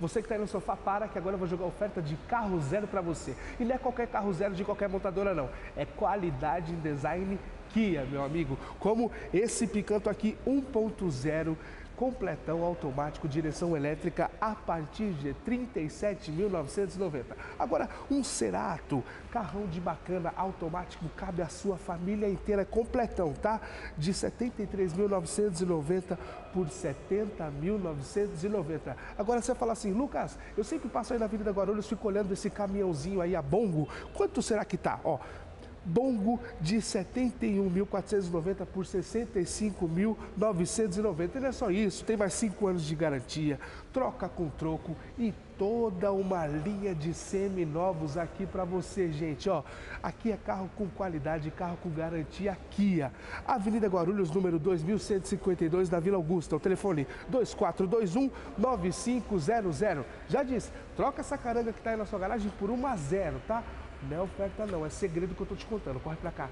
Você que está aí no sofá, para que agora eu vou jogar oferta de carro zero para você. E não é qualquer carro zero de qualquer montadora, não. É qualidade em design Kia, meu amigo. Como esse Picanto aqui 1.0 completão automático, direção elétrica a partir de 37.990. Agora, um Cerato, carrão de bacana automático, cabe a sua família inteira, completão, tá? De 73.990 por 70.990. Agora você fala assim, Lucas, eu sempre passo aí na Avenida Guarulhos, fico olhando esse caminhãozinho aí a bongo, quanto será que tá? Ó, Bongo de 71.490 por 65.990. E não é só isso, tem mais 5 anos de garantia, troca com troco e toda uma linha de semi-novos aqui para você, gente. Ó, aqui é carro com qualidade, carro com garantia Kia. Avenida Guarulhos, número 2152, da Vila Augusta. O telefone 2421-9500. Já disse, troca essa caranga que está aí na sua garagem por uma zero, tá? Não é oferta não, é segredo que eu tô te contando. Corre pra cá.